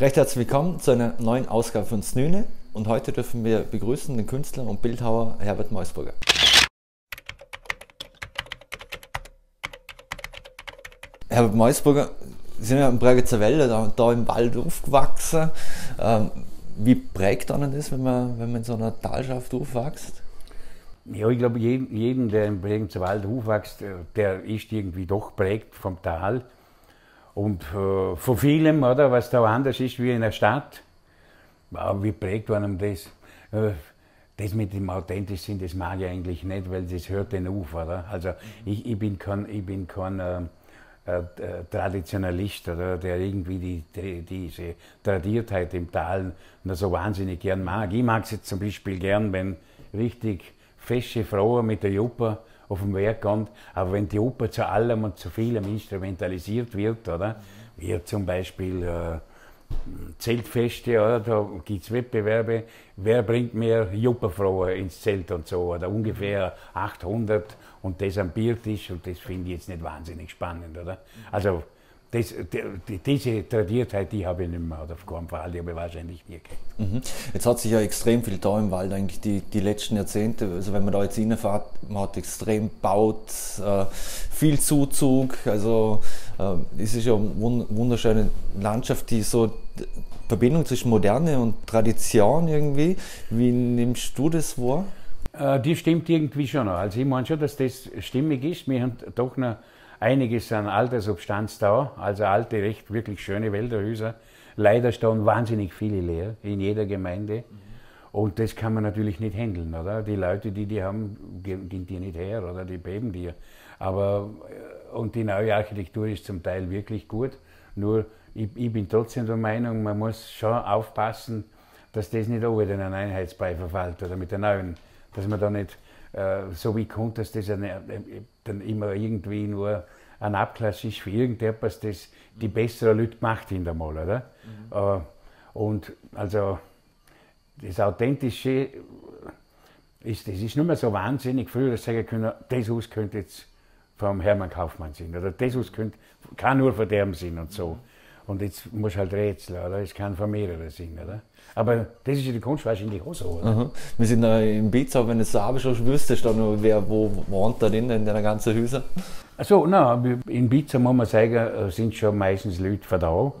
Recht herzlich willkommen zu einer neuen Ausgabe von Snüne und heute dürfen wir begrüßen den Künstler und Bildhauer Herbert Meusburger. Herbert Meusburger, Sie sind ja in Bregenzer da, da, im Wald aufgewachsen. Ähm, wie prägt einen das, wenn man, wenn man in so einer Talschaft aufwächst? Ja, ich glaube, jeden, der im Bregenzer Wald aufwächst, äh, der ist irgendwie doch prägt vom Tal. Und äh, von vielem, oder, was da anders ist wie in der Stadt, wie prägt einem das? Äh, das mit dem authentisch sind, das mag ich eigentlich nicht, weil das hört den auf, oder? Also ich, ich bin kein, ich bin kein äh, äh, Traditionalist, oder, der irgendwie die, die, diese Tradiertheit im Tal so wahnsinnig gern mag. Ich mag es jetzt zum Beispiel gern, wenn richtig fesche Frauen mit der Juppe auf dem Werk kommt. Aber wenn die Oper zu allem und zu vielem instrumentalisiert wird, oder? Wie zum Beispiel äh, Zeltfeste, oder? da gibt es Wettbewerbe, wer bringt mehr Jupperfrauen ins Zelt und so, oder ungefähr 800 und das am Biertisch und das finde ich jetzt nicht wahnsinnig spannend, oder? Also das, die, diese Tradiertheit, die habe ich nicht mehr, oder auf keinen Fall, die habe ich wahrscheinlich nie gehabt. Mhm. Jetzt hat sich ja extrem viel da im Wald, eigentlich die, die letzten Jahrzehnte. Also wenn man da jetzt reinfährt, man hat extrem gebaut, äh, viel Zuzug, also äh, es ist ja eine wunderschöne Landschaft, die so Verbindung zwischen Moderne und Tradition irgendwie. Wie nimmst du das wahr? Äh, die stimmt irgendwie schon noch. Also ich meine schon, dass das stimmig ist. Wir haben doch noch einiges an alter Substanz da, also alte, recht wirklich schöne Wälderhäuser. Leider stehen wahnsinnig viele leer in jeder Gemeinde. Und das kann man natürlich nicht handeln, oder? Die Leute, die die haben, gehen die nicht her, oder? Die beben dir. Aber, äh, und die neue Architektur ist zum Teil wirklich gut. Nur, ich, ich bin trotzdem der Meinung, man muss schon aufpassen, dass das nicht auch wieder in einen Einheitsbrei verfällt, oder mit der neuen, dass man da nicht äh, so wie kommt, dass das eine, äh, dann immer irgendwie nur ein Abklatsch ist für irgendetwas, das die bessere Leute macht in der Mal, oder? Mhm. Und also das Authentische ist, das ist nicht mehr so wahnsinnig. Früher sagen können, das Haus könnte jetzt vom Hermann Kaufmann sein oder das Haus könnte, kann nur von dem sein und so. Mhm. Und jetzt muss halt rätseln, oder? Es kann von mehreren sein, oder? Aber das ist in der Kunst wahrscheinlich auch so, oder? Mhm. Wir sind da im Bizau, wenn du es so schon wüsstest, dann wer wo wohnt da drin in der ganzen Häuser? Also, nein, in Bizau muss man sagen, äh, sind schon meistens Leute von da. Mhm.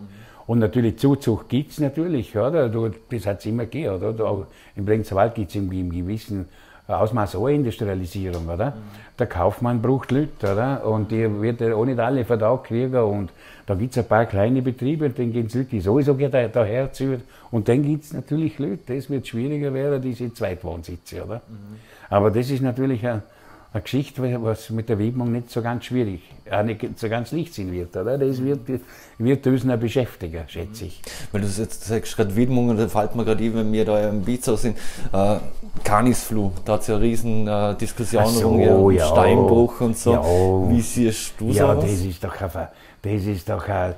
Und natürlich Zuzug gibt es natürlich, oder? Das hat es immer gegeben, oder? Im Bregenzer Wald gibt es im, im gewissen Ausmaß auch Industrialisierung, oder? Mhm. Der Kaufmann braucht Leute, oder? Und die wird auch nicht alle Verdacht kriegen. Und da gibt es ein paar kleine Betriebe, und gibt es Leute, die sowieso da, daher ziehen. Und dann gibt es natürlich Leute, das wird schwieriger werden, diese Zweitwohnsitze, oder? Mhm. Aber das ist natürlich ein eine Geschichte, was mit der Widmung nicht so ganz schwierig, auch nicht so ganz leicht sein wird. Oder? Das wird, wird uns noch beschäftigen, schätze ich. Weil du jetzt sagst, gerade Widmung, da fällt mir gerade wenn wir da im Bizau sind, äh, Canisflu, da hat es ja riesen äh, Diskussionen so, um ja, Steinbruch und so. Ja, Wie siehst du ja, sowas? Das ist doch einfach, das ist doch ein,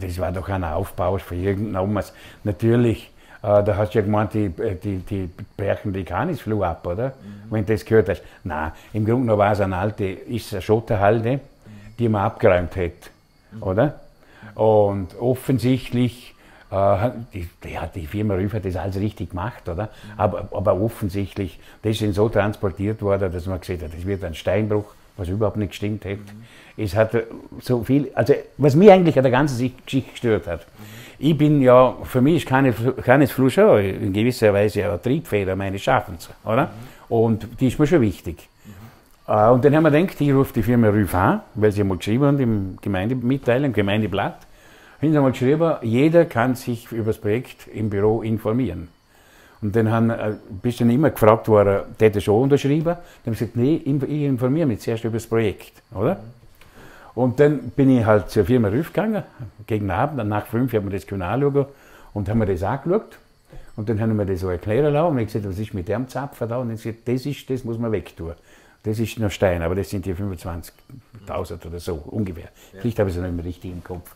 das war doch ein Aufbau für irgendwas. Natürlich äh, da hast du ja gemeint, die, äh, die, die brechen die Kanisfluh ab, oder? Mhm. Wenn du das gehört hast. Nein, im Grunde war es eine alte, ist eine Schotterhalde, die man abgeräumt hat, mhm. oder? Und offensichtlich, äh, die, ja, die Firma Rüff hat das alles richtig gemacht, oder? Mhm. Aber, aber offensichtlich, das ist so transportiert worden, dass man gesehen hat, das wird ein Steinbruch, was überhaupt nicht gestimmt hat. Mhm. Es hat so viel, also was mich eigentlich an der ganzen Geschichte gestört hat, mhm ich bin ja, für mich ist keine, keines Fluss schon in gewisser Weise eine Triebfeder meines Schaffens, oder? Und die ist mir schon wichtig. Mhm. Und dann haben wir gedacht, ich rufe die Firma Rüff an, weil sie mal geschrieben haben im Gemeindemitteilung, im Gemeindeblatt, haben sie mal geschrieben, jeder kann sich über das Projekt im Büro informieren. Und dann haben ein bisschen immer gefragt worden, der hätte schon unterschrieben. Dann habe ich gesagt, nee, ich informiere mich zuerst über das Projekt, oder? Und dann bin ich halt zur Firma Rüff gegangen, gegen Abend, dann nach fünf haben wir das anschauen und haben mir das angeschaut. Und dann haben wir das so erklären lassen und ich gesagt, was ist mit dem Zapfer da? Und ich gesagt, das ist, das muss man wegtun. Das ist noch Stein, aber das sind die 25.000 oder so, ungefähr. Ja. Vielleicht habe ich es noch immer richtig im Kopf.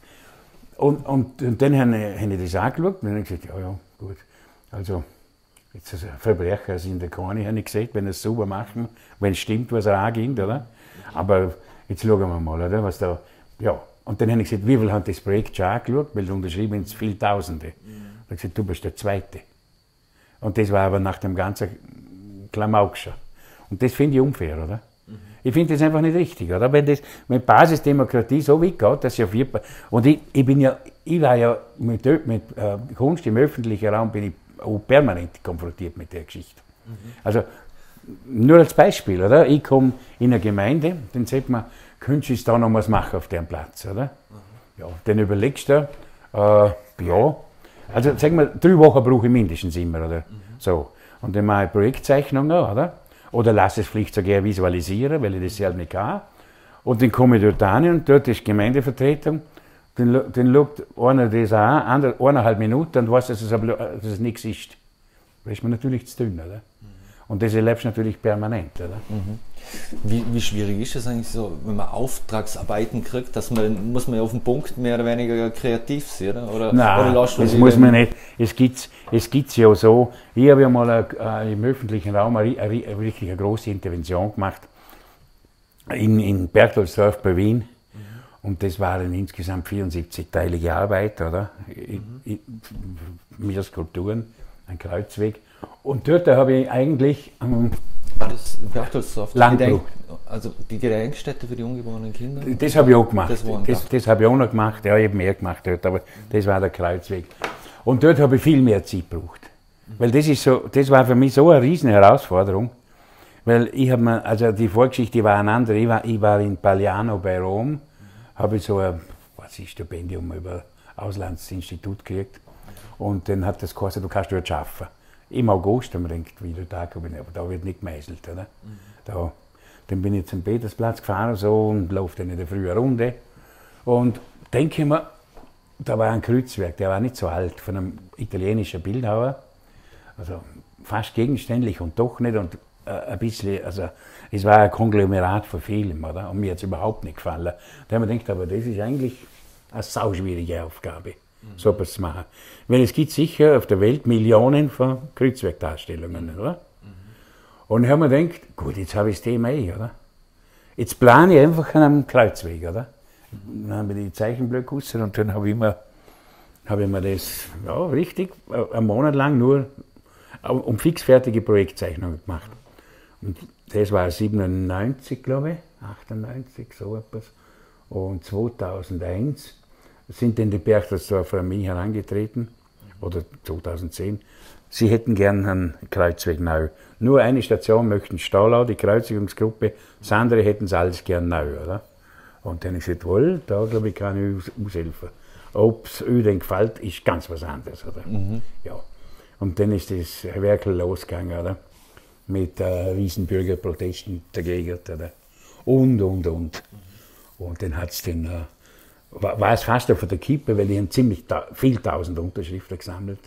Und, und, und dann habe ich, hab ich das angeschaut und dann habe ich gesagt, ja, ja, gut. Also, jetzt also Verbrecher sind der keine, habe ich gesagt, wenn es sauber machen, wenn es stimmt, was er angeht, oder? Aber Jetzt schauen wir mal, oder? Was da, ja, Und dann habe ich gesagt, wie viele haben das Projekt schon angeschaut, weil unterschrieben sind viele Tausende. Mhm. Da habe ich gesagt, du bist der Zweite. Und das war aber nach dem ganzen Klamauk schon. Und das finde ich unfair, oder? Ich finde das einfach nicht richtig, oder? Wenn, das, wenn Basisdemokratie so weit geht, dass ja vier. Und ich, ich bin ja, ich war ja mit, mit äh, Kunst im öffentlichen Raum bin ich auch permanent konfrontiert mit der Geschichte. Mhm. Also, nur als Beispiel, oder? Ich komme in eine Gemeinde, dann sagt man, könntest du da noch was machen auf dem Platz, oder? Mhm. Ja, dann überlegst du, äh, ja, also sagen wir, drei Wochen brauche ich mindestens immer, oder? Mhm. So. Und dann mache ich Projektzeichnung noch, oder? Oder lasse es vielleicht sogar visualisieren, weil ich das selber nicht kann. Und dann komme ich dort an und dort ist Gemeindevertretung. Dann, dann schaut einer das an, eineinhalb Minuten und weiß, dass es, dass es nichts ist. Das ist mir natürlich zu dünn, oder? Und das erlebst du natürlich permanent, oder? Mhm. Wie, wie, schwierig ist es eigentlich so, wenn man Auftragsarbeiten kriegt, dass man, muss man ja auf den Punkt mehr oder weniger kreativ sein, oder? oder Nein, oder das muss man nicht. Es gibt es gibt's ja so, ich habe ja mal eine, im öffentlichen Raum eine, eine, eine, wirklich eine große Intervention gemacht, in, in Berchtoldsdorf bei Wien. Mhm. Und das waren insgesamt 74-teilige Arbeit, oder? Mhm. Mehr Skulpturen, ein Kreuzweg. Und dort habe ich eigentlich ähm, war das? Landbruch. Also die Gedenkstätte für die ungeborenen Kinder? Das habe ich auch gemacht. Das, das, das habe ich auch noch gemacht. Ja, ich habe mehr gemacht dort, aber das war der Kreuzweg. Und dort habe ich viel mehr Zeit gebraucht. Weil das, ist so, das war für mich so eine riesen Herausforderung. Weil ich habe mir, also die Vorgeschichte war eine andere. Ich war, ich war in Pagliano bei Rom, habe ich so ein was ist, Stipendium über Auslandsinstitut gekriegt. Und dann hat das gekostet, du kannst dort arbeiten im August wir gedacht, wieder kommen, aber da wird nicht gemeißelt. Oder? Mhm. Da, dann bin ich zum Petersplatz gefahren so, und laufe dann in der frühen Runde. Und denke mir, da war ein Kreuzwerk, der war nicht so alt, von einem italienischen Bildhauer. Also fast gegenständlich und doch nicht. Und äh, ein bisschen, also es war ein Konglomerat von Filmen, oder? Und mir hat es überhaupt nicht gefallen. Da haben wir gedacht, aber das ist eigentlich eine sauschwierige Aufgabe so etwas zu machen. Weil es gibt sicher auf der Welt Millionen von Kreuzwerkdarstellungen, oder? Und ich habe mir gedacht, gut, jetzt habe ich das Thema eh, oder? Jetzt plane ich einfach an einem Kreuzweg, oder? Dann habe ich die Zeichenblöcke raus und dann habe ich mir, habe ich mir das, ja, richtig, einen Monat lang nur um fixfertige Projektzeichnungen gemacht. Und das war 97, glaube ich, 98, so etwas. Und 2001 sind denn die Berchtesdorfer an mich herangetreten, oder 2010, sie hätten gern einen Kreuzweg neu. Nur eine Station möchten Stahlau, die Kreuzigungsgruppe, das andere hätten sie alles gern neu, oder? Und dann habe ich gesagt, wohl, da glaube ich kann ich aushelfen. Ob es ihnen gefällt, ist ganz was anderes, oder? Mhm. Ja. Und dann ist das Werkel losgegangen, oder? Mit äh, Riesenbürgerprotesten dagegen, oder? Und, und, und. Und dann hat es den äh, war, war es fast auf der Kippe, weil ich ziemlich ta viel tausend Unterschriften gesammelt.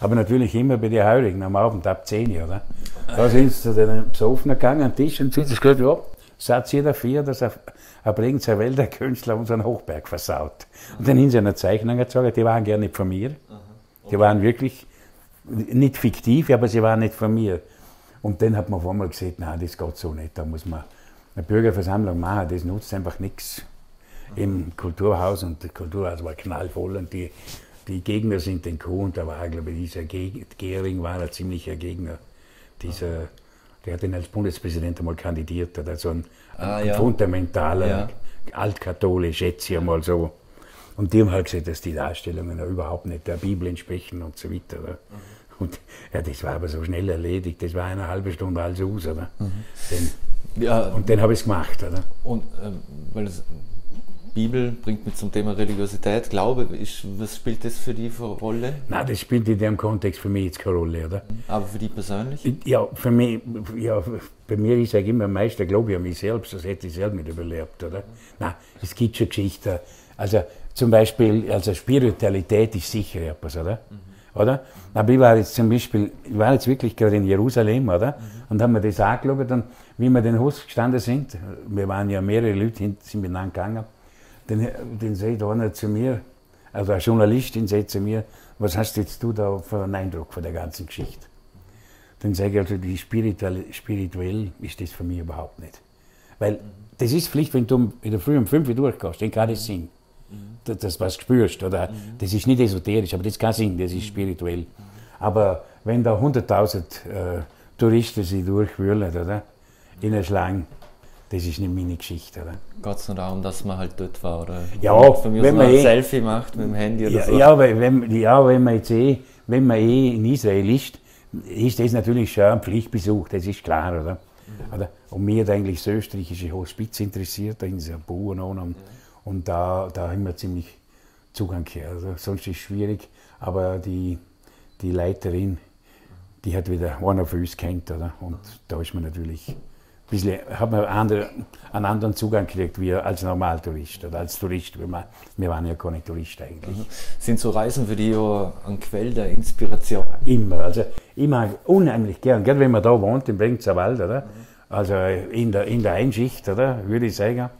Aber natürlich immer bei den Heurigen am Abend ab 10 Uhr. Oder? Da sind sie zu den Besoffenen gegangen am Tisch und sind gesagt, ja, seid ihr dafür, dass ein, ein Bregenzer Wälder Künstler unseren Hochberg versaut. Und dann haben sie eine Zeichnung gezeigt, die waren gar nicht von mir. Die waren wirklich nicht fiktiv, aber sie waren nicht von mir. Und dann hat man auf einmal gesagt, nein, das geht so nicht, da muss man eine Bürgerversammlung machen, das nutzt einfach nichts im Kulturhaus und das Kulturhaus war knallvoll und die, die Gegner sind den Co. und da war, glaube ich, dieser Ge Gehring war ein ziemlicher Gegner. Dieser, der hat ihn als Bundespräsident einmal kandidiert, hat also ein, ah, ein ja. fundamentaler, ja. altkatholisch, jetzt hier mal so. Und die haben halt gesagt, dass die Darstellungen überhaupt nicht der Bibel entsprechen und so weiter. Oder? Mhm. Und ja, das war aber so schnell erledigt, das war eine halbe Stunde alles aus. Oder? Mhm. Den, ja, und dann habe ich es gemacht. Oder? Und ähm, weil das Bibel bringt mich zum Thema Religiosität. Glaube, ist, was spielt das für die für eine Rolle? Nein, das spielt in dem Kontext für mich jetzt keine Rolle, oder? Aber für die persönlich? Ja, für mich, ja, bei mir ist ich immer am meisten Glaube ich an mich selbst, das hätte ich selbst nicht überlebt, oder? Nein, es gibt schon Geschichten. Also zum Beispiel, also Spiritualität ist sicher etwas, oder? Mhm. Oder? Aber ich war jetzt zum Beispiel, ich war jetzt wirklich gerade in Jerusalem, oder? Mhm. Und haben mir das angeschaut, und wie wir den Haus gestanden sind, wir waren ja mehrere Leute, sind miteinander gegangen, dann, dann sagt einer zu mir, also eine Journalistin sagt zu mir, was hast jetzt du da für einen Eindruck von der ganzen Geschichte? Dann sage ich also, die spirituell, spirituell ist das für mich überhaupt nicht. Weil das ist Pflicht, wenn du in der Früh um 5 Uhr durchgehst, den kann das Sinn. das was spürst. Oder? Mhm. Das ist nicht esoterisch, aber das kein Sinn, das ist spirituell. Aber wenn da 100.000 äh, Touristen sich durchwühlen, oder? In einer Schlange, das ist nicht meine Geschichte. Oder? Geht es nur darum, dass man halt dort war? Oder ja, wenn man ein eh, Selfie macht mit dem Handy oder ja, so. Ja, wenn, ja, wenn man jetzt eh, wenn man eh in Israel ist, ist das natürlich schon ein Pflichtbesuch, das ist klar, oder? Mhm. oder? Und mir hat eigentlich das österreichische Hospiz interessiert, da in dieser Bauern mhm. und da, da haben wir ziemlich Zugang her. Also sonst ist es schwierig, aber die, die Leiterin, die hat wieder einer von uns kennt, oder? Und da ist man natürlich bisschen, hat man andere, einen anderen Zugang gekriegt wie als Normaltourist oder als Tourist. Wir, wir waren ja keine Touristen eigentlich. Mhm. Sind so Reisen für dich auch ein Quell der Inspiration? Immer, also ich mag unheimlich gern, gerade wenn man da wohnt im Bringzer Wald, oder? Mhm. Also in der, in der Einschicht, oder? Würde ich sagen,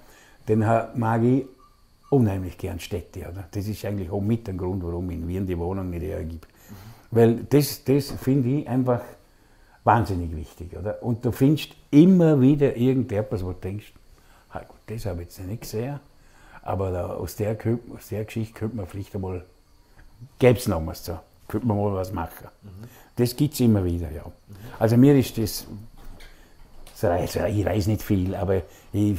dann mag ich unheimlich gern Städte, oder? Das ist eigentlich auch mit der Grund, warum in Wien die Wohnung nicht hergibt. Mhm. Weil das, das finde ich einfach wahnsinnig wichtig. Oder? Und du findest immer wieder irgendetwas, wo du denkst, gut, das habe ich jetzt nicht gesehen, aber da, aus, der, aus der Geschichte könnte man vielleicht einmal, gäbe es noch was so, könnte man mal was machen. Mhm. Das gibt es immer wieder, ja. Mhm. Also mir ist das, ich weiß nicht viel, aber ich,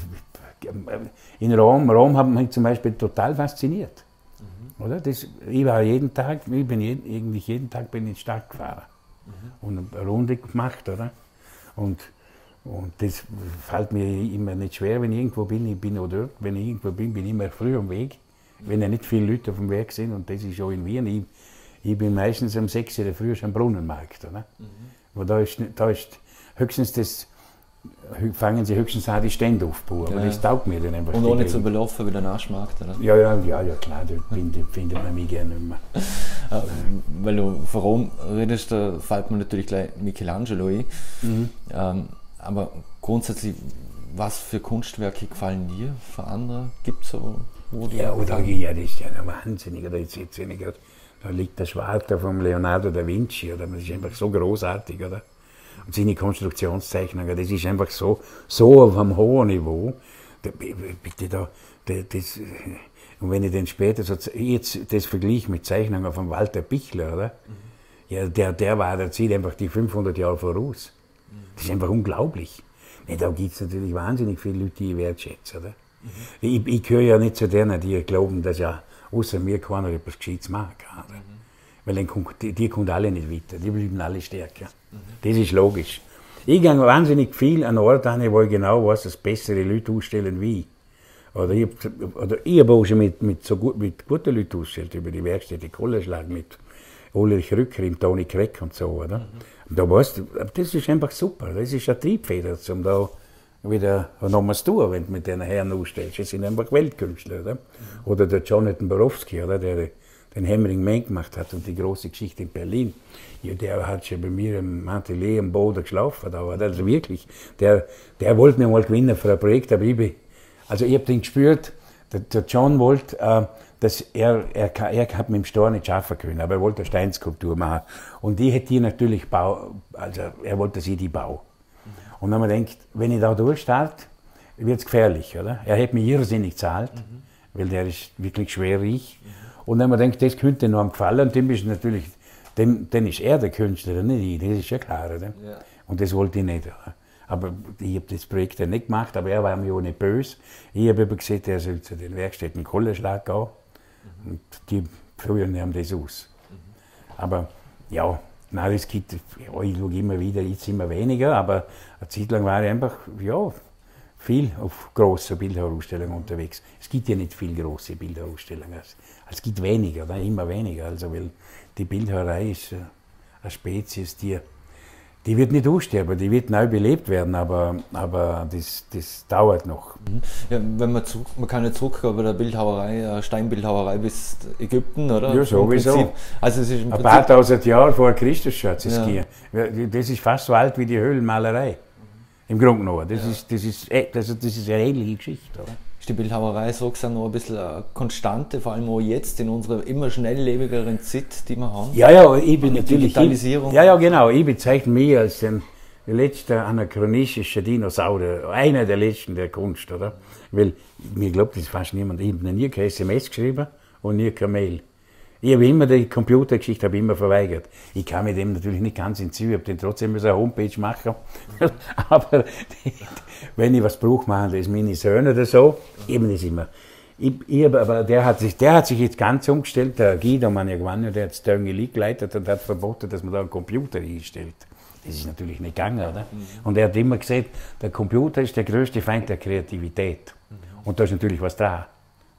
in Rom, Rom hat mich zum Beispiel total fasziniert. Mhm. Oder? Das, ich war jeden Tag, ich bin jeden, eigentlich jeden Tag bin in die Stadt gefahren mhm. und eine Runde gemacht, oder? Und, und das fällt mir immer nicht schwer, wenn ich irgendwo bin. Ich bin auch dort, wenn ich irgendwo bin, bin ich immer früh am Weg, wenn ja nicht viele Leute auf dem Weg sind. Und das ist auch in Wien. Ich, ich bin meistens um 6 Uhr früh am Brunnenmarkt. Oder? Mhm. Wo da ist, da ist höchstens das fangen sie höchstens an, die Stände aufzubauen. Aber ja. das taugt mir dann einfach. Und ohne zu belaufen wie der Naschmarkt, oder? Ja, ja, ja, ja klar, da findet man mich gerne immer. Äh, weil du von Rom redest, da fällt mir natürlich gleich Michelangelo ein. Mhm. Ähm, aber grundsätzlich, was für Kunstwerke gefallen dir von anderen? Gibt es so? ja, oder ja, das ist ja wahnsinnig. Oder jetzt, jetzt, da liegt der Schwarzer vom Leonardo da Vinci, oder? Das ist einfach so großartig, oder? und seine Konstruktionszeichnungen. Das ist einfach so, so auf einem hohen Niveau. Bitte da, das, und wenn ich dann später so, jetzt das vergleiche mit Zeichnungen von Walter Pichler, oder? Mhm. Ja, der, der war, der zieht einfach die 500 Jahre voraus. Mhm. Das ist einfach unglaublich. Ja, da gibt es natürlich wahnsinnig viele Leute, die ich wertschätze, oder? Mhm. Ich, ich gehöre ja nicht zu denen, die glauben, dass ja außer mir keiner etwas Gescheites machen kann. Mhm. Weil dann die, die kommen alle nicht weiter, die bleiben alle stärker. Das ist logisch. Ich gehe wahnsinnig viel an Orte an, wo ich genau weiß, dass bessere Leute ausstellen wie. Oder ich, oder ich habe auch schon mit, mit, so gut, mit guten Leuten ausgestellt, über die Werkstätte Kollerschlag, mit Ulrich Rücker, im Toni Kreck und so. Oder? Da weißt das ist einfach super. Das ist eine Triebfeder, um da wieder noch was zu tun, wenn du mit den Herren ausstellst. Das sind einfach Weltkünstler. Oder, oder der Jonathan Borowski, oder, der den Hemmering Main gemacht hat und die große Geschichte in Berlin. Ja, der hat schon bei mir im Atelier im Boden geschlafen. Da war also wirklich, der, der wollte mir mal gewinnen für ein Projekt, aber ich bin, also ich habe den gespürt, der, der John wollte, äh, dass er, er, er hat mit dem Stor nicht schaffen können, aber er wollte eine Steinskulptur machen. Und ich hätte die natürlich bau, also er wollte, dass ich die baue. Und dann haben wir gedacht, wenn ich da durchstarte, wird es gefährlich, oder? Er hat mir irrsinnig gezahlt, mhm. weil der ist wirklich schwerreich. Mhm. Und wenn man denkt, das könnte noch gefallen, dem ist natürlich, dem, dann ist er der Künstler, nicht ich, das ist ja klar. Oder? Ja. Und das wollte ich nicht. Aber ich habe das Projekt ja nicht gemacht, aber er war mir auch nicht böse. Ich habe aber gesehen, er soll zu den Werkstätten Kohleschlag gehen. Mhm. Und die führen haben das aus. Mhm. Aber ja, nein, es gibt, ja, ich schaue immer wieder, jetzt immer weniger, aber eine Zeit lang war ich einfach, ja, viel auf grossen Bildhauerausstellungen unterwegs. Es gibt ja nicht viele große Bildhauerausstellungen. Es gibt weniger, immer weniger. Also, weil die Bildhauerei ist äh, eine Spezies, die, die wird nicht aussterben, die wird neu belebt werden, aber, aber das, das dauert noch. Mhm. Ja, wenn man, zurück, man kann ja zurückgehen bei der Bildhauerei, äh, Steinbildhauerei bis Ägypten, oder? Ja, sowieso. Also es ist Ein paar tausend Jahre vor Christus schaut es ja. Das ist fast so alt wie die Höhlenmalerei. Im Grunde genommen. Das, ja. ist, das, ist, das, das ist eine ähnliche Geschichte. Oder? Ist die Bildhauerei so gesehen noch ein bisschen eine Konstante, vor allem auch jetzt in unserer immer schnelllebigeren Zeit, die wir haben? Ja, ja, ich bin natürlich. Digitalisierung. Ich, ja, ja, genau. Ich bezeichne mich als den, letzte anachronistische Dinosaurier, einer der letzten der Kunst, oder? Weil, mir glaubt, das fast niemand, ich habe nie kein SMS geschrieben und nie kein Mail. Ich habe immer die Computergeschichte habe immer verweigert. Ich kann mit dem natürlich nicht ganz in Züge, habe den trotzdem eine Homepage machen. Aber wenn ich was brauche, machen das meine Söhne oder so. Eben das immer. Ich, ich aber der hat, sich, der hat sich jetzt ganz umgestellt, der Guido Maniagwani, der hat das Döngeli geleitet und hat verboten, dass man da einen Computer einstellt. Das ist natürlich nicht gegangen, oder? Mhm. Und er hat immer gesagt, der Computer ist der größte Feind der Kreativität. Mhm. Und da ist natürlich was da.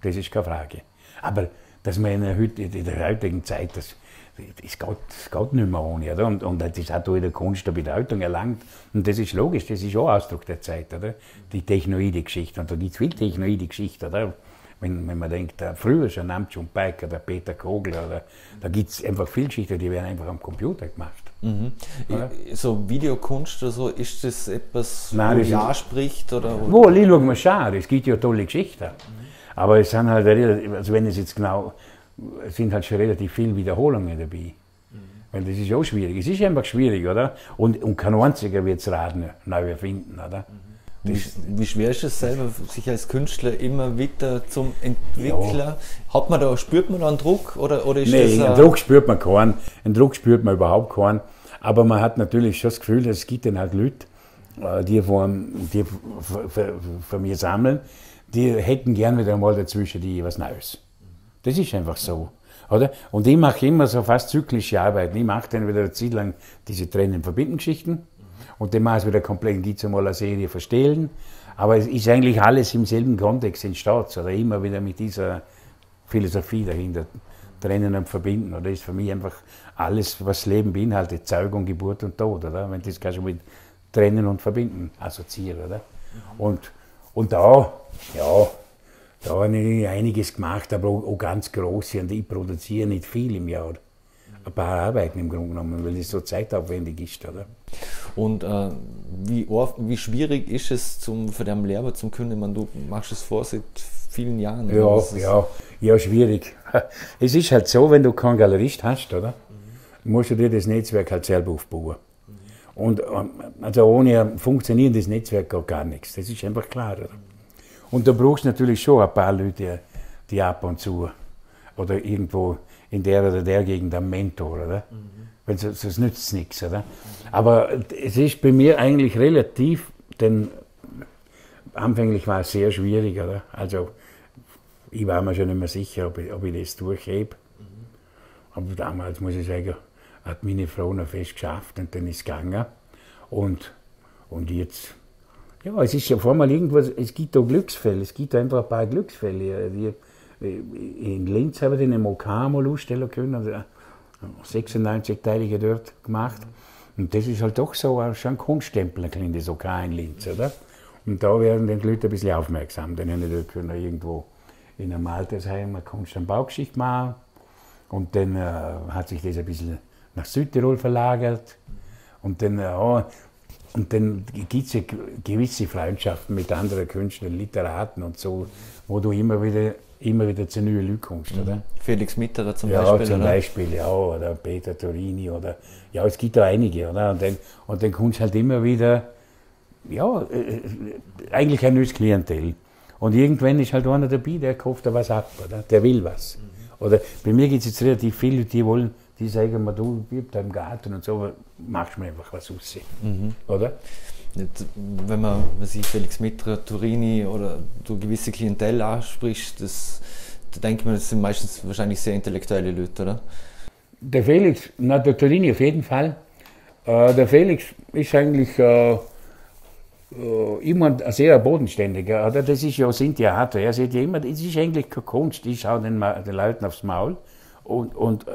Das ist keine Frage. Aber dass man in der, in der heutigen Zeit, das, das, geht, das geht nicht mehr ohne, oder? Und, und das hat auch in der Kunst eine Bedeutung erlangt. Und das ist logisch, das ist auch Ausdruck der Zeit, oder? Die technoide Geschichte. Und da gibt es viel technoide Geschichte, oder? Wenn, wenn man denkt, früher schon Namjoon Paik oder Peter Kogler, oder, da gibt es einfach viele Geschichten, die werden einfach am Computer gemacht. Mhm. So Videokunst oder so, ist das etwas, Nein, wo das Ja spricht? Oder, oder? Wo, ich schaue mal schade, es gibt ja tolle Geschichten. Aber es sind halt, also wenn es jetzt genau, es sind halt schon relativ viele Wiederholungen dabei. Mhm. Weil das ist auch schwierig. Es ist einfach schwierig, oder? Und, und kein einziger wird das Rad neu erfinden, oder? Mhm. Wie, wie, schwer ist es selber, sich als Künstler immer wieder zum Entwickler? Ja. Hat man da, spürt man da einen Druck? Oder, oder ist nee, einen Druck spürt man keinen. Einen Druck spürt man überhaupt keinen. Aber man hat natürlich schon das Gefühl, dass es gibt dann halt Leute, äh, die von, die von mir sammeln, die hätten gern wieder mal dazwischen die was Neues. Das ist einfach so. Oder? Und ich mache immer so fast zyklische Arbeiten. Ich mache dann wieder eine Zeit lang diese Trennen verbinden Geschichten und dann mache ich wieder komplett, gibt es mal eine Serie verstehlen. Aber es ist eigentlich alles im selben Kontext entsteht, oder immer wieder mit dieser Philosophie dahinter. Trennen und verbinden. Oder ist für mich einfach alles, was Leben beinhaltet, Zeugung, Geburt und Tod, oder? Wenn das kannst du mit Trennen und Verbinden assoziieren, oder? Und, und da ja, da habe ich einiges gemacht, aber auch, ganz große. Und ich produziere nicht viel im Jahr. Ein paar Arbeiten im Grunde genommen, weil es so zeitaufwendig ist. Oder? Und äh, wie, wie schwierig ist es zum, für den Lehrer zum Können? Man, du machst es vor seit vielen Jahren. Ja, ja, ja, schwierig. Es ist halt so, wenn du keinen Galerist hast, oder? Mhm. musst du dir das Netzwerk halt selber aufbauen. Und ähm, also ohne ein funktionierendes Netzwerk geht gar nichts. Das ist einfach klar. Oder? Und da brauchst du natürlich schon ein paar Leute, die ab und zu oder irgendwo in der oder der Gegend am Mentor, oder? Mhm. Weil sonst, sonst nützt es nichts, oder? Mhm. Aber es ist bei mir eigentlich relativ, denn anfänglich war es sehr schwierig, oder? Also ich war mir schon nicht mehr sicher, ob ich, ob ich das durchhebe. Mhm. Aber damals, muss ich sagen, hat meine Frau noch fest geschafft und dann ist es gegangen. Und, und jetzt ja, es ist ja vor allem irgendwas, es gibt da Glücksfälle, es gibt einfach ein paar Glücksfälle. Die, in Linz habe ich den OK mal ausstellen können, also 96 Teilige dort gemacht. Und das ist halt doch so schon ein Kunststempel, ein kleines OK in Linz, oder? Und da werden die Leute ein bisschen aufmerksam. Dann haben die können irgendwo in einem Altersheim eine Kunst- und Baugeschichte machen. Und dann äh, hat sich das ein bisschen nach Südtirol verlagert. Und dann, äh, und dann gibt es ja gewisse Freundschaften mit anderen Künstlern, Literaten und so, wo du immer wieder, immer wieder zu neuen Leuten kommst, mhm. oder? Felix Mitterer zum ja, Beispiel, zum oder? Beispiel, ja, oder Peter Torini, oder, ja, es gibt da einige, oder? Und dann, und dann kommst halt immer wieder, ja, äh, eigentlich ein neues Klientel. Und irgendwann ist halt einer dabei, der kauft da was ab, oder? Der will was. Mhm. Oder bei mir gibt es jetzt relativ viele, die wollen, die sagen mir, du, da im Garten und so, machst mir einfach was aus. Mhm. Oder? Wenn man, was ich, Felix Mitra, Turini oder du gewisse Klientel ansprichst, das, da denkt man, das sind meistens wahrscheinlich sehr intellektuelle Leute, oder? Der Felix, na, der Turini auf jeden Fall. Äh, der Felix ist eigentlich äh, äh, immer ein sehr bodenständiger. Oder? Das ist ja sein Theater. Er sagt ja immer, das ist eigentlich keine Kunst. Ich schaue den, den Leuten aufs Maul und, und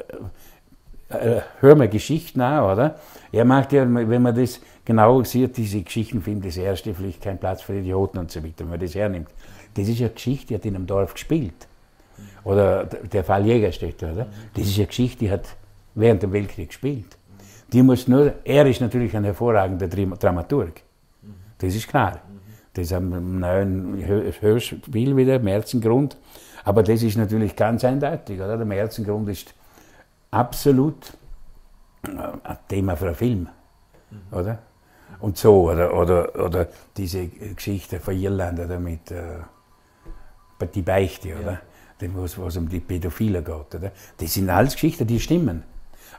äh, hör mal Geschichten an, oder? Er macht ja, wenn man das genau sieht, diese Geschichtenfilm, das erste, vielleicht kein Platz für Idioten und so weiter, wenn man das hernimmt. Das ist ja Geschichte, die hat in einem Dorf gespielt. Oder der Fall Jägerstätte, oder? Das ist eine Geschichte, die hat während dem Weltkrieg gespielt. Die muss nur, er ist natürlich ein hervorragender Dramaturg. Das ist klar. Das ist am neuen Hörspiel wieder, Märzengrund. Aber das ist natürlich ganz eindeutig, oder? Der Märzengrund ist absolut äh, ein Thema für einen Film. Mhm. Oder? und so, oder, oder, oder diese Geschichte von Irland oder mit äh, die Beichte, oder? Wo es um die Pädophile geht, oder? Das sind alles Geschichten, die stimmen.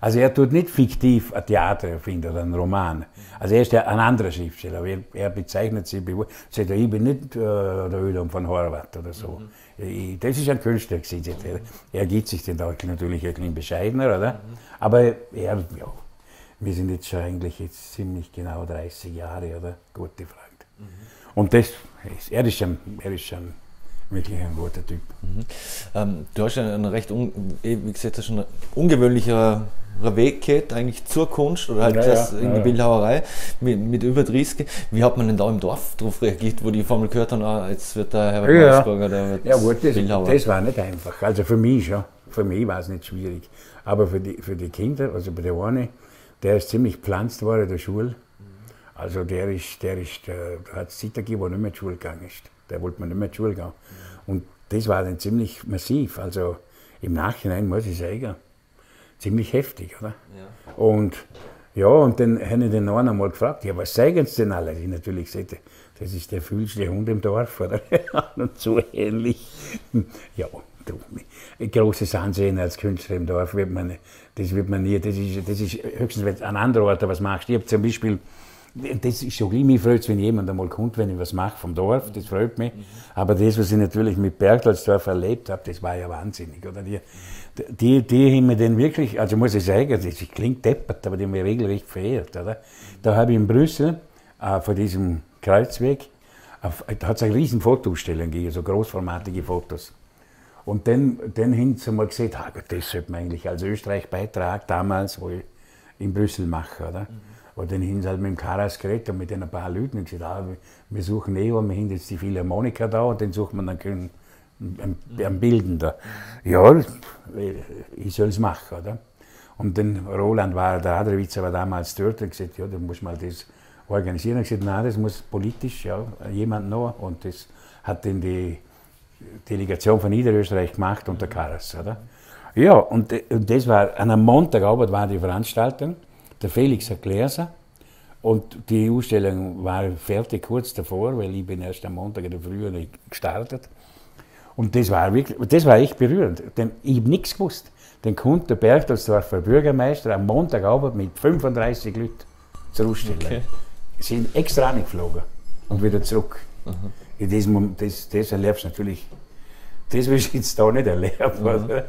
Also er tut nicht fiktiv ein Theater erfinden oder einen Roman. Also er ist ja ein anderer Schriftsteller. Er, er bezeichnet sich bewusst, sagt, ich bin nicht äh, der Ödom von Horvath oder so. Mhm. Ich, das ist ein Künstler gewesen. Er, er gibt sich den Tag natürlich ein bisschen bescheidener, oder? Mhm. Aber er, ja, wir sind jetzt schon eigentlich jetzt ziemlich genau 30 Jahre, oder? Gute Frage. Mhm. Und das, er ist schon, er ist schon wirklich ein guter Typ. Mhm. Ähm, du hast ja einen recht, un, wie gesagt, schon ungewöhnlicher Weg geht, eigentlich zur Kunst oder halt ja, das ja, in ja, die Bildhauerei mit, mit, über 30. Wie hat man denn da im Dorf darauf reagiert, wo die Formel gehört haben, ah, jetzt wird der Herbert ja, der ja, gut, das, Bildhauer? Das war nicht einfach. Also für mich schon. Für mich war es nicht schwierig. Aber für die, für die Kinder, also bei der eine, der ist ziemlich gepflanzt worden in der Schule. Also der ist, der ist, der, der hat es Zeit gegeben, wo nicht mehr in die Schule gegangen ist. Der wollte man nicht mehr die Schule gehen. Und das war dann ziemlich massiv. Also im Nachhinein muss ich sagen, ziemlich heftig, oder? Ja. Und ja, und dann habe ich den einen einmal gefragt, ja, was sagen sie denn alle? Ich natürlich sagte, das ist der fühlste Hund im Dorf, oder? und so ähnlich. Ja, ein großes Ansehen als Künstler im Dorf wird man, das wird man nie, das ist, das ist höchstens an anderer Ort was machst. Ich habe zum Beispiel das ist schon gleich, mich freut wenn jemand einmal kommt, wenn ich was mache vom Dorf, das freut mich. Aber das, was ich natürlich mit Bergholzdorf erlebt habe, das war ja wahnsinnig. Oder? Die, die, die haben mir dann wirklich, also muss ich sagen, das klingt deppert, aber die haben mich regelrecht verehrt. Oder? Da habe ich in Brüssel äh, vor diesem Kreuzweg, äh, da hat es eine riesen Fotoausstellung gegeben, so großformatige Fotos. Und dann, dann haben sie mal gesagt, ah, das sollte man eigentlich als Österreich-Beitrag damals, wo ich in Brüssel mache. Oder? Mhm. Und dann haben sie halt mit dem Karas geredet und mit ein paar Leuten und gesagt, ah, wir suchen eh, wir haben jetzt die Philharmoniker da und den suchen wir dann können, einen, einen Bildender. Ja, ich soll es machen, oder? Und dann Roland war, der Adrewitzer war damals dort und gesagt, ja, dann muss mal das organisieren. Und gesagt, nein, das muss politisch, ja, jemand noch. Und das hat dann die Delegation von Niederösterreich gemacht und der Karas, oder? Ja, und, und das war, an einem Montagabend war die Veranstaltung der Felix Gläser. Und die Ausstellung war fertig kurz davor, weil ich bin erst am Montag in der Früh gestartet. Und das war wirklich, das war echt berührend, denn ich habe nichts gewusst. Dann kommt der Berchtesgadener Bürgermeister am Montagabend mit 35 Leuten zur Ausstellung. Okay. Sind extra geflogen und wieder zurück. Mhm. In diesem, das, das erlebst du natürlich, das willst du jetzt da nicht erleben. Mhm.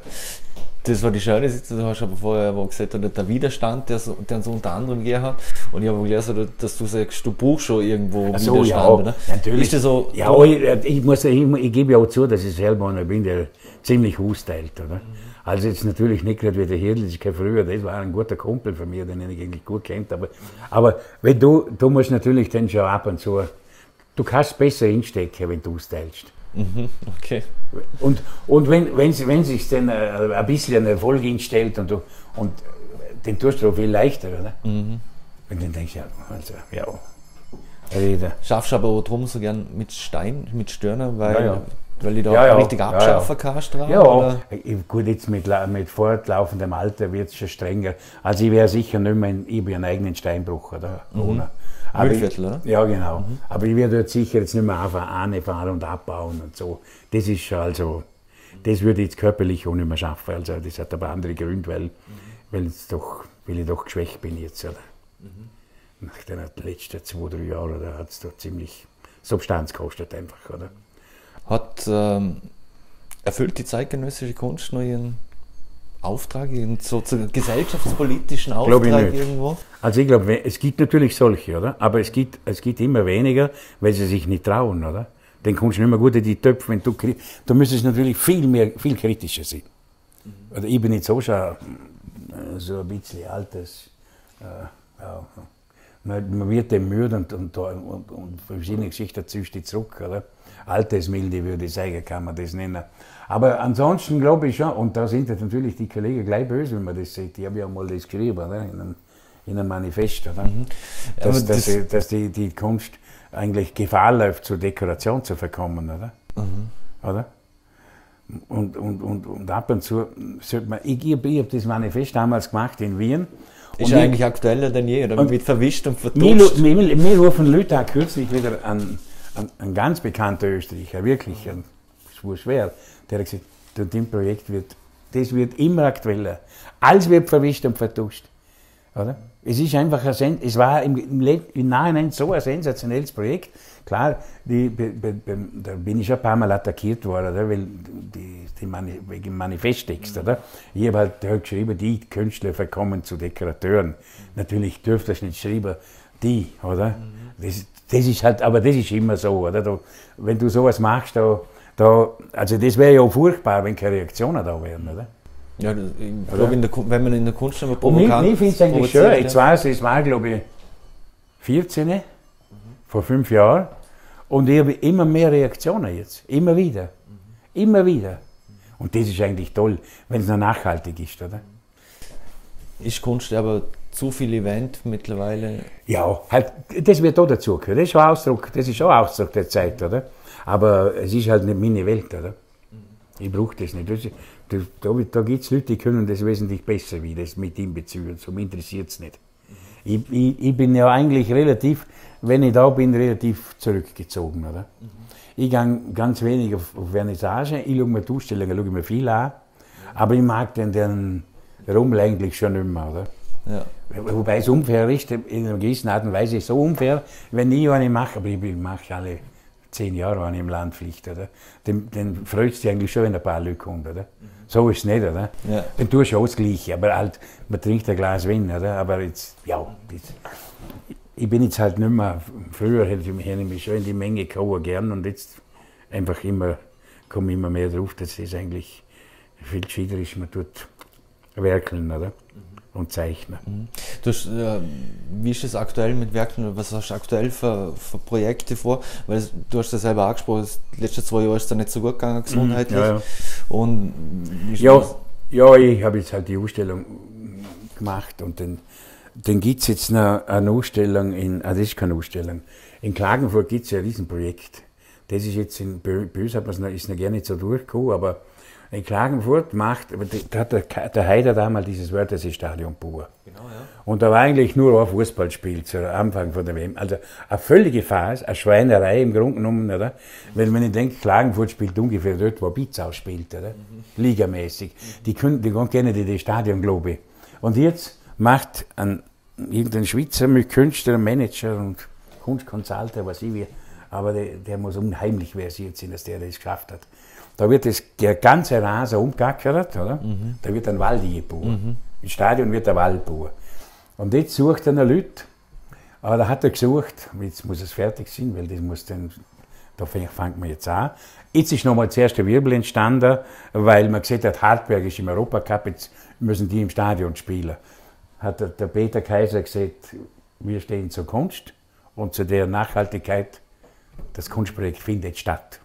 Das war die schöne Situation, du hast aber vorher wo gesagt, der Widerstand, der so, der so unter anderem gegeben hat. Und ich habe gelesen, dass du sagst, du buchst schon irgendwo Ach so, Widerstand. Ja, natürlich. Ist das so, ja, oh, ich, ich, muss, ich, ich gebe ja auch zu, dass ich selber einer bin, der ziemlich austeilt. Oder? Also jetzt natürlich nicht gerade wie der Hirdl, das ist kein früher, das war ein guter Kumpel von mir, den ich eigentlich gut kennt. Aber, aber wenn du, du musst natürlich dann schon ab und zu, du kannst besser hinstecken, wenn du austeilst. Mhm, okay. Und, und wenn, wenn, wenn sich dann äh, ein bisschen ein Erfolg hinstellt und, du, und den tust du auch viel leichter, oder? Mhm. Und dann denkst du, ja, also, ja. Rede. Schaffst du aber auch drum so gern mit Stein, mit Stirner, weil, ja, ja. weil die da ja, richtig abschaffen kannst dran? Ja, oder? gut, jetzt mit, mit fortlaufendem Alter wird es schon strenger. Also ich wäre sicher nicht mehr, in, ich habe einen eigenen Steinbruch, oder? Mhm. Ohne. Aber Müllviertel, oder? Ja, genau. Mhm. Aber ich werde dort sicher jetzt nicht mehr einfach fahren und abbauen und so. Das ist schon also, das würde ich jetzt körperlich auch nicht mehr schaffen. Also das hat aber andere Gründe, weil, mhm. weil, doch, weil ich doch geschwächt bin jetzt. Oder? Mhm. Nach den letzten zwei, drei Jahren, da hat es doch ziemlich Substanz gekostet einfach, oder? Hat, ähm, erfüllt die zeitgenössische Kunst noch ihren Auftrag, so zu gesellschaftspolitischen Auftrag irgendwo? Also ich glaube, es gibt natürlich solche, oder? Aber es gibt, es gibt immer weniger, weil sie sich nicht trauen, oder? Dann kommst du nicht mehr gut in die Töpfe, wenn du, du müsstest natürlich viel mehr, viel kritischer sein. Mhm. Oder ich bin jetzt so schon äh, so ein bisschen altes, äh, ja, man, wird dem müde und, und, und, und verschiedene Geschichten du zurück, oder? Altersmilde würde ich sagen, kann man das nennen. Aber ansonsten glaube ich schon, und da sind jetzt natürlich die Kollegen gleich böse, wenn man das sieht. Ich habe ja mal das geschrieben ne, in, einem, in einem Manifest, oder? Mhm. Dass, das dass, dass, die, die Kunst eigentlich Gefahr läuft, zur Dekoration zu verkommen, oder? Mhm. oder? Und, und, und, und ab und zu sollte man, ich, ich, ich habe das Manifest damals gemacht in Wien Ist Und eigentlich aktueller denn je, oder? Und- Mit verwischt und vertuscht. mir, mir rufen Leute auch kürzlich wieder an, an, ein ganz bekannter Österreicher, wirklich, es war schwer, der hat gesagt, du, dein Projekt wird, das wird immer aktueller. Alles wird verwischt und vertuscht. Oder? Es ist einfach ein, es war im, im, im Nachhinein so ein sensationelles Projekt. Klar, die, be, be, da bin ich schon ein paar Mal attackiert worden, oder? weil die, die Mani, wegen Manifesttext. Oder? Ich habe halt da geschrieben, die Künstler verkommen zu Dekorateuren. Natürlich dürfte das nicht schreiben, die, oder? Das, das ist halt, aber das ist immer so, oder? Da, wenn du sowas machst, da, da, also das wäre ja furchtbar, wenn keine Reaktionen da wären, oder? Ja, das- ich glaube, wenn man in der Kunst immer Und provokant mir finde es eigentlich schön. provoziert, Jetzt ja. weiß ich, es war, glaube ich, 14, vor fünf Jahren. Und ich habe immer mehr Reaktionen jetzt. Immer wieder. Immer wieder. Und das ist eigentlich toll, wenn es noch nachhaltig ist, oder? Ist Kunst aber zu viel Event mittlerweile. Ja, halt, das wird auch dazugehören. Das ist schon Ausdruck, das ist schon Ausdruck der Zeit, oder? Aber es ist halt nicht meine Welt, oder? Ich brauche das nicht. Das, das, da da gibt es Leute, die können das wesentlich besser wie das mit ihm beziehen. So interessiert es nicht. Ich, ich, ich bin ja eigentlich relativ, wenn ich da bin, relativ zurückgezogen, oder? Ich gehe ganz wenig auf, auf Vernissage. Ich schaue mir die Ausstellungen schaue mir viel an. Aber ich mag den, den Rummel eigentlich schon nicht mehr, oder? Ja. Wobei es unfair ist, in einer gewissen Art und Weise so unfair, wenn ich eine mache, aber ich mache alle zehn Jahre eine im Landpflicht, oder? Den, den freut es dich eigentlich schon, wenn ein paar Leute kommen, oder? So ist es nicht, oder? Ja. Dann tust du Gleiche, aber halt, man trinkt ein Glas Wein, oder? Aber jetzt, ja, das, ich bin jetzt halt nicht mehr, früher hätte ich mich, schon in die Menge gehauen gern und jetzt einfach immer, komme ich immer mehr drauf, dass das eigentlich viel gescheiter ist, man tut werkeln, oder? Und zeichnen. Du hast, äh, wie ist es aktuell mit Werken? Was hast du aktuell für, für Projekte vor? Weil es- du hast ja selber angesprochen, es- die letzten zwei Jahre ist es da nicht so gut gegangen, gesundheitlich. ja, ja. Und Ja, ja, ich habe jetzt halt die Ausstellung gemacht und dann, dann gibt es jetzt noch eine Ausstellung in, ah, das ist keine Ausstellung, in Klagenfurt gibt es ja ein Riesenprojekt. Das ist jetzt in Bö- Bös, hat man's noch, ist noch gar nicht so durchgekommen, aber in Klagenfurt macht, da hat der, der Heider damals dieses Wörthersee-Stadion pur. Genau, ja. Und da war eigentlich nur ein Fußballspiel zu Anfang von der WM. Also eine völlige Farce, eine Schweinerei im Grunde genommen, oder? Weil wenn ich denke, Klagenfurt spielt ungefähr dort, wo Bizau spielt, oder? Ligamäßig. Die können, die gerne in das Stadion, glaube ich. Und jetzt macht ein, irgendein Schweizer mit Künstler, Manager und Kunstkonsulter, was ich wie, aber der, der muss unheimlich versiert sein, dass der das geschafft hat. Da wird das, der ganze Rasen umgackert, oder? Da wird ein Wald eingebaut. Im Stadion wird ein Wald gebaut. Und jetzt sucht er noch Leute. Aber da hat er gesucht, jetzt muss es fertig sein, weil das muss dann, da fängt fängt man jetzt an. Jetzt ist nochmal das erste Wirbel entstanden, weil man gesehen hat, Hartberg ist im Europacup, jetzt müssen die im Stadion spielen. Hat der, der Peter Kaiser gesagt, wir stehen zur Kunst und zu der Nachhaltigkeit, das Kunstprojekt findet statt.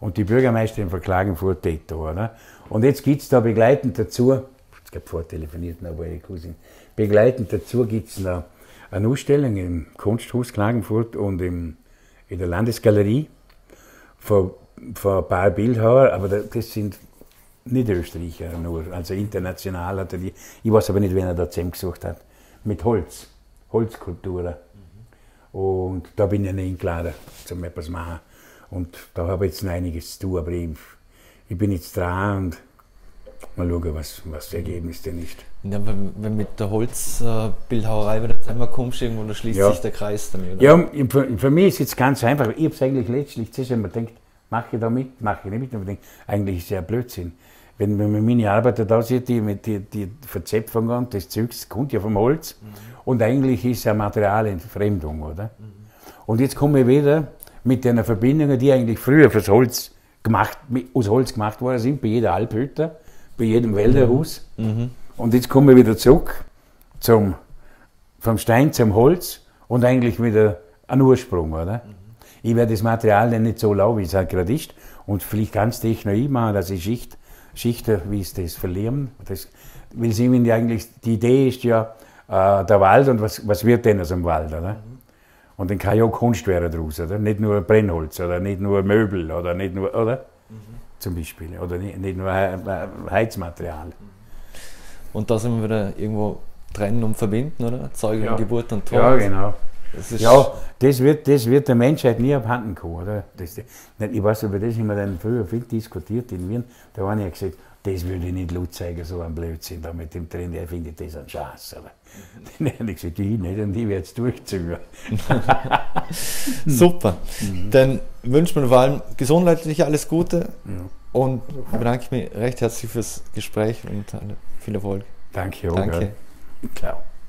Und die Bürgermeisterin von Klagenfurt tät da. Oder? Und jetzt gibt es da begleitend dazu, ich habe vortelefoniert, noch eine Cousin, begleitend dazu gibt es noch eine Ausstellung im Kunsthaus Klagenfurt und im, in der Landesgalerie von, von ein paar Bildhauern, aber da- das sind nicht Österreicher nur, also international hat er die, ich weiß aber nicht, wen er da zusammengesucht hat, mit Holz, Holzkulturen. Und da bin ich nicht eingeladen, zum etwas machen. Und da habe ich jetzt noch einiges zu tun, aber ich, ich bin jetzt dran und mal schauen, was, was das Ergebnis denn ist. Ja, wenn, wenn mit der Holzbildhauerei wieder zusammenkommst, irgendwo, dann schließt Ja. sich der Kreis dann wieder. Ja, für, für mich ist jetzt ganz einfach. Ich habe es eigentlich letztlich zuerst einmal gedacht, mache ich da mit, mache ich nicht mit. Und ich denke, eigentlich ist es ja Blödsinn. Wenn, wenn man meine Arbeiter da sieht, die, die, die Verzepfung und das Zeugs kommt ja vom Holz. Und eigentlich ist es ja Materialentfremdung, oder? Und jetzt komme ich wieder mit den Verbindungen, die eigentlich früher fürs Holz gemacht, aus Holz gemacht worden sind, bei jeder Alphütte, bei jedem Wälderhaus. Und jetzt komme ich wieder zurück zum, vom Stein zum Holz und eigentlich wieder ein Ursprung, oder? Ich werde das Material dann nicht so lau, wie es halt gerade ist und vielleicht ganz technoid machen, dass ich Schicht, Schichten, wie es das verlieren. Das, weil sie eigentlich, die Idee ist ja äh, der Wald und was, was wird denn aus dem Wald, oder? Und dann kann ja auch Kunst werden daraus, oder? Nicht nur Brennholz oder nicht nur Möbel oder nicht nur, oder? Zum Beispiel. Oder nicht, nicht nur He- Heizmaterial. Und da sind wir wieder irgendwo trennen und verbinden, oder? Zeugung, Ja. Geburt und Tod. Ja, genau. Das Ja, das wird, das wird der Menschheit nie abhanden kommen, oder? Das, ich weiß, über das haben wir dann früher viel diskutiert in Wien. Da habe ich gesagt, das würde ich nicht laut sagen, so ein Blödsinn da mit dem Trend, ich finde das ein Schatz. Aber dann habe ich gesagt, ich nicht und ich werde es durchziehen. Super. Dann wünschen wir vor allem gesundheitlich alles Gute und bedanke mich recht herzlich fürs Gespräch und viel Erfolg. Danke, auch, Danke. Ciao.